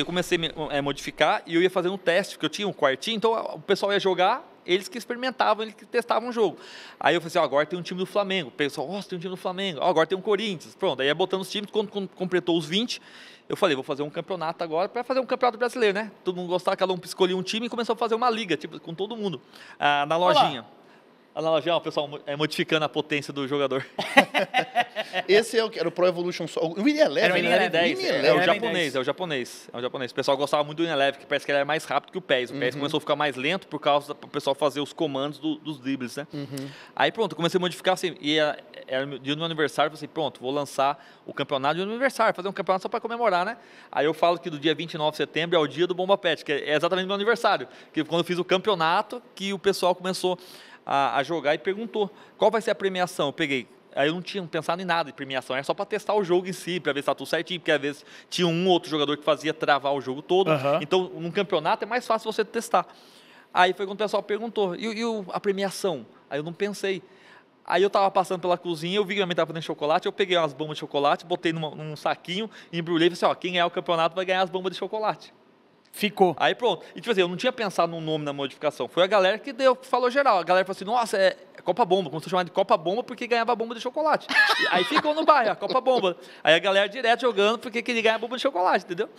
eu comecei a é, modificar e eu ia fazer um teste, porque eu tinha um quartinho, então o pessoal ia jogar, eles que experimentavam, eles que testavam o jogo. Aí eu falei assim, ó, agora tem um time do Flamengo. O pessoal, ó, tem um time do Flamengo. Ó, agora tem um Corinthians. Pronto, aí ia botando os times, quando, quando completou os 20, eu falei, vou fazer um campeonato agora para fazer um campeonato brasileiro, né? Todo mundo gostava, cada um escolhia um time e começou a fazer uma liga, tipo, com todo mundo, ah, na lojinha. Olá analogia, o pessoal é modificando a potência do jogador. Esse é o, era o Pro Evolution Soccer. O Win Eleven, era o Win Eleven 10. É, é, o japonês, é o japonês. É o japonês. O pessoal gostava muito do Win Eleven, que parece que ele era mais rápido que o PES. O PES uhum. começou a ficar mais lento por causa do pessoal fazer os comandos do, dos dribles, né? Uhum. Aí pronto, comecei a modificar assim, e era, era dia do meu aniversário, eu falei assim, pronto, vou lançar o campeonato do meu aniversário, fazer um campeonato só para comemorar, né? Aí eu falo que do dia 29 de setembro é o dia do Bomba Pet, que é exatamente o meu aniversário, que quando eu fiz o campeonato, que o pessoal começou a, a jogar e perguntou qual vai ser a premiação. Eu peguei Aí eu não tinha pensado em nada de premiação, era só para testar o jogo em si, para ver se está tudo certinho, porque às vezes tinha um outro jogador que fazia travar o jogo todo. Uhum. Então, num campeonato é mais fácil você testar. Aí foi quando o pessoal perguntou, e, e a premiação? Aí eu não pensei. Aí eu estava passando pela cozinha, eu vi que minha mãe estava fazendo chocolate, eu peguei umas bombas de chocolate, botei numa, num saquinho, embrulhei e falei assim, ó, quem ganhar o campeonato vai ganhar as bombas de chocolate. Ficou. Aí pronto. E tipo assim, eu não tinha pensado no nome na modificação. Foi a galera que deu, que falou geral. A galera falou assim, nossa, é Copa Bomba. Começou a chamar de Copa Bomba porque ganhava bomba de chocolate. aí ficou no bairro, a Copa Bomba. Aí a galera direto jogando porque queria ganhar bomba de chocolate, entendeu?